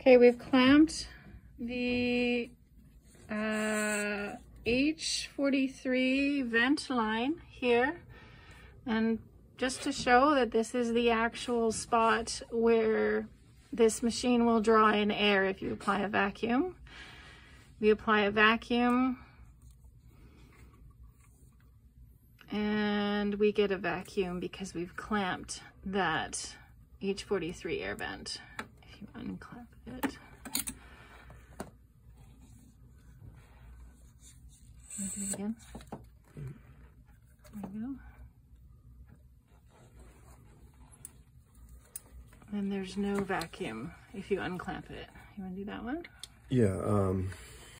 Okay, we've clamped the uh, H43 vent line here. And just to show that this is the actual spot where this machine will draw in air if you apply a vacuum. We apply a vacuum and we get a vacuum because we've clamped that H43 air vent. You unclamp it. do it again. There we go. And there's no vacuum if you unclamp it. You want to do that one? Yeah. Um,